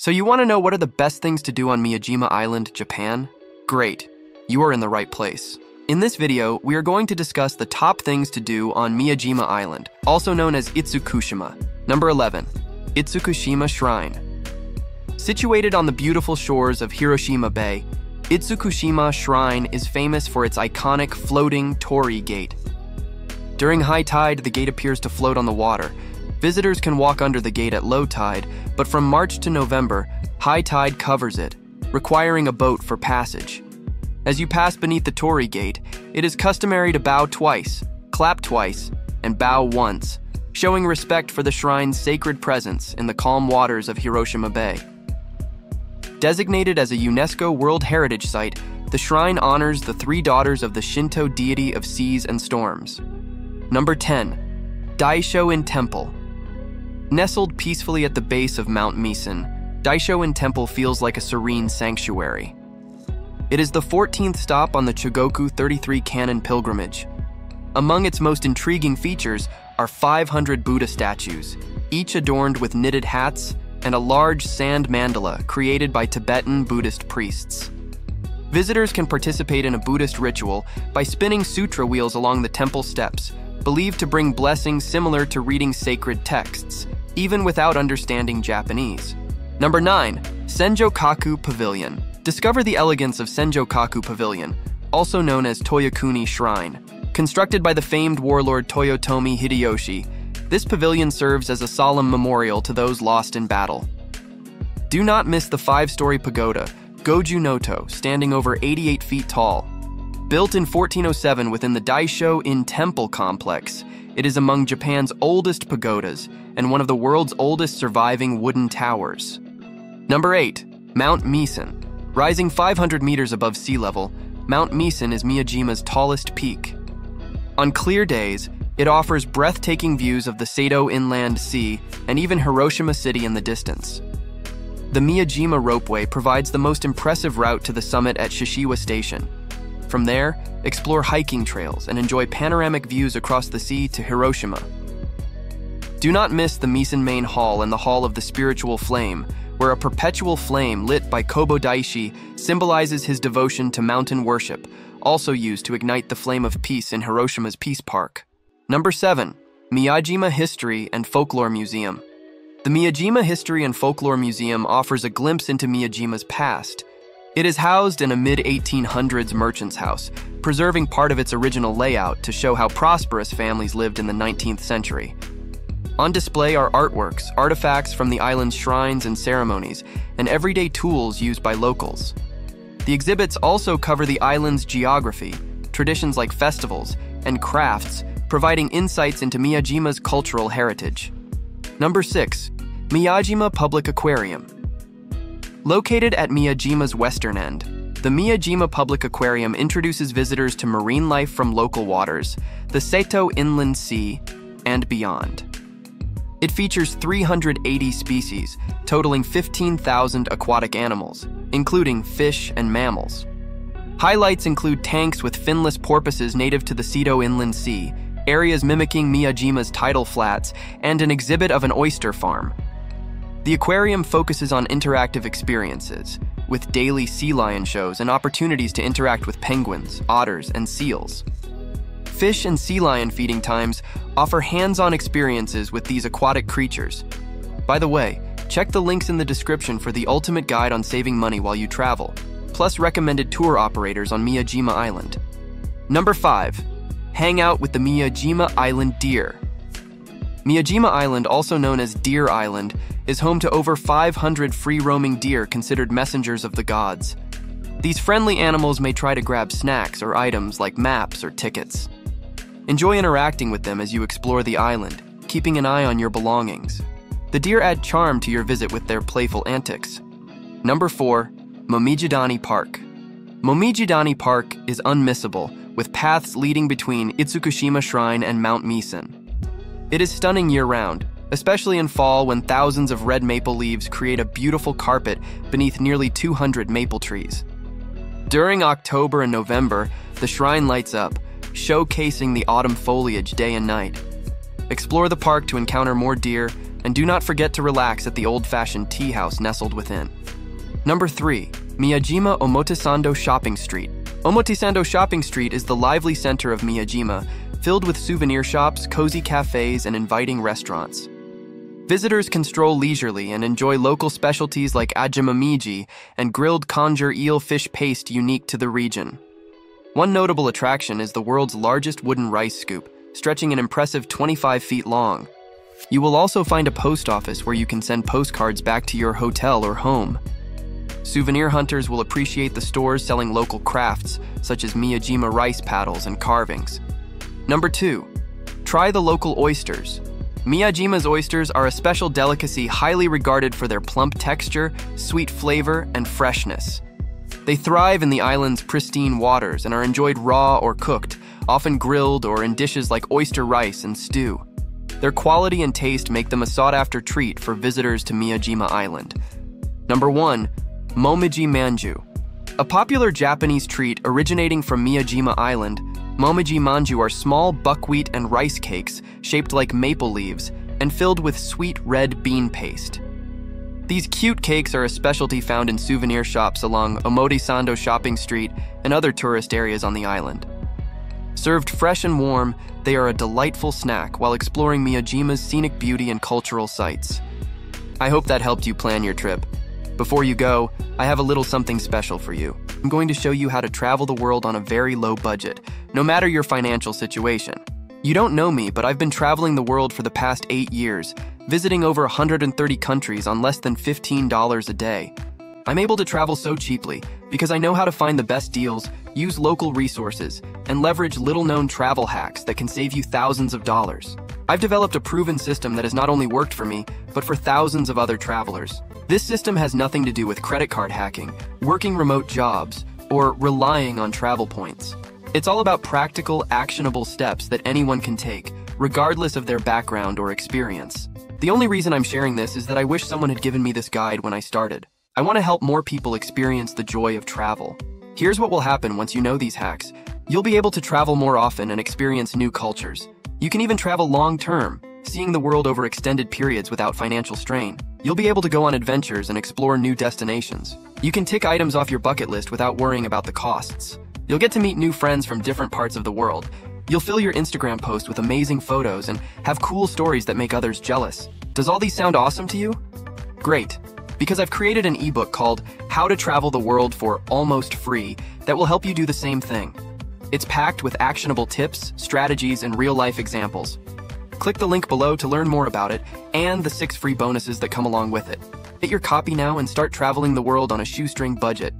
So you want to know what are the best things to do on Miyajima Island, Japan? Great, you are in the right place. In this video, we are going to discuss the top things to do on Miyajima Island, also known as Itsukushima. Number 11, Itsukushima Shrine. Situated on the beautiful shores of Hiroshima Bay, Itsukushima Shrine is famous for its iconic floating torii gate. During high tide, the gate appears to float on the water, Visitors can walk under the gate at low tide, but from March to November, high tide covers it, requiring a boat for passage. As you pass beneath the torii gate, it is customary to bow twice, clap twice, and bow once, showing respect for the shrine's sacred presence in the calm waters of Hiroshima Bay. Designated as a UNESCO World Heritage Site, the shrine honors the three daughters of the Shinto deity of seas and storms. Number 10. Daisho-in Temple Nestled peacefully at the base of Mount Misen, Daisho-in Temple feels like a serene sanctuary. It is the 14th stop on the Chugoku 33 Kannon pilgrimage. Among its most intriguing features are 500 Buddha statues, each adorned with knitted hats and a large sand mandala created by Tibetan Buddhist priests. Visitors can participate in a Buddhist ritual by spinning sutra wheels along the temple steps, believed to bring blessings similar to reading sacred texts, even without understanding Japanese. Number 9. Senjokaku Pavilion. Discover the elegance of Senjokaku Pavilion, also known as Toyokuni Shrine. Constructed by the famed warlord Toyotomi Hideyoshi, this pavilion serves as a solemn memorial to those lost in battle. Do not miss the five-story pagoda, Goju Noto, standing over 88 feet tall. Built in 1407 within the Daisho-in Temple complex, it is among Japan's oldest pagodas and one of the world's oldest surviving wooden towers. Number 8. Mount Misen. Rising 500 meters above sea level, Mount Misen is Miyajima's tallest peak. On clear days, it offers breathtaking views of the Seto Inland Sea and even Hiroshima City in the distance. The Miyajima Ropeway provides the most impressive route to the summit at Shishiiwa Station, from there, explore hiking trails and enjoy panoramic views across the sea to Hiroshima. Do not miss the Misen Main Hall and the Hall of the Spiritual Flame, where a perpetual flame lit by Kobo Daishi symbolizes his devotion to mountain worship, also used to ignite the flame of peace in Hiroshima's Peace Park. Number 7. Miyajima History and Folklore Museum. The Miyajima History and Folklore Museum offers a glimpse into Miyajima's past, it is housed in a mid 1800s merchant's house, preserving part of its original layout to show how prosperous families lived in the 19th century. On display are artworks, artifacts from the island's shrines and ceremonies, and everyday tools used by locals. The exhibits also cover the island's geography, traditions like festivals, and crafts, providing insights into Miyajima's cultural heritage. Number 6. Miyajima Public Aquarium Located at Miyajima's western end, the Miyajima Public Aquarium introduces visitors to marine life from local waters, the Seto Inland Sea, and beyond. It features 380 species, totaling 15,000 aquatic animals, including fish and mammals. Highlights include tanks with finless porpoises native to the Seto Inland Sea, areas mimicking Miyajima's tidal flats, and an exhibit of an oyster farm, the aquarium focuses on interactive experiences, with daily sea lion shows and opportunities to interact with penguins, otters, and seals. Fish and sea lion feeding times offer hands-on experiences with these aquatic creatures. By the way, check the links in the description for the ultimate guide on saving money while you travel, plus recommended tour operators on Miyajima Island. Number 5. Hang out with the Miyajima Island deer. Miyajima Island, also known as Deer Island, is home to over 500 free-roaming deer considered messengers of the gods. These friendly animals may try to grab snacks or items like maps or tickets. Enjoy interacting with them as you explore the island, keeping an eye on your belongings. The deer add charm to your visit with their playful antics. Number 4. Momijidani Park Momijidani Park is unmissable, with paths leading between Itsukushima Shrine and Mount Misen. It is stunning year-round, especially in fall when thousands of red maple leaves create a beautiful carpet beneath nearly 200 maple trees. During October and November, the shrine lights up, showcasing the autumn foliage day and night. Explore the park to encounter more deer and do not forget to relax at the old-fashioned tea house nestled within. Number 3. Miyajima Omotesando Shopping Street. Omotesando Shopping Street is the lively center of Miyajima, filled with souvenir shops, cozy cafes, and inviting restaurants. Visitors can stroll leisurely and enjoy local specialties like ajimamiji and grilled conger eel fish paste unique to the region. One notable attraction is the world's largest wooden rice scoop, stretching an impressive 25 feet long. You will also find a post office where you can send postcards back to your hotel or home. Souvenir hunters will appreciate the stores selling local crafts, such as Miyajima rice paddles and carvings. Number 2. Try the local oysters. Miyajima's oysters are a special delicacy highly regarded for their plump texture, sweet flavor, and freshness. They thrive in the island's pristine waters and are enjoyed raw or cooked, often grilled or in dishes like oyster rice and stew. Their quality and taste make them a sought-after treat for visitors to Miyajima Island. Number 1. Momiji Manju. A popular Japanese treat originating from Miyajima Island, Momiji manju are small buckwheat and rice cakes shaped like maple leaves and filled with sweet red bean paste. These cute cakes are a specialty found in souvenir shops along Omotesando Shopping Street and other tourist areas on the island. Served fresh and warm, they are a delightful snack while exploring Miyajima's scenic beauty and cultural sites. I hope that helped you plan your trip. Before you go, I have a little something special for you. I'm going to show you how to travel the world on a very low budget, no matter your financial situation. You don't know me, but I've been traveling the world for the past eight years, visiting over 130 countries on less than $15 a day. I'm able to travel so cheaply because I know how to find the best deals, use local resources, and leverage little-known travel hacks that can save you thousands of dollars. I've developed a proven system that has not only worked for me, but for thousands of other travelers. This system has nothing to do with credit card hacking, working remote jobs, or relying on travel points. It's all about practical, actionable steps that anyone can take, regardless of their background or experience. The only reason I'm sharing this is that I wish someone had given me this guide when I started. I want to help more people experience the joy of travel. Here's what will happen once you know these hacks. You'll be able to travel more often and experience new cultures. You can even travel long term, seeing the world over extended periods without financial strain. You'll be able to go on adventures and explore new destinations. You can tick items off your bucket list without worrying about the costs. You'll get to meet new friends from different parts of the world. You'll fill your Instagram post with amazing photos and have cool stories that make others jealous. Does all these sound awesome to you? Great, because I've created an ebook called How to Travel the World for Almost Free that will help you do the same thing. It's packed with actionable tips, strategies, and real-life examples. Click the link below to learn more about it and the six free bonuses that come along with it. Get your copy now and start traveling the world on a shoestring budget.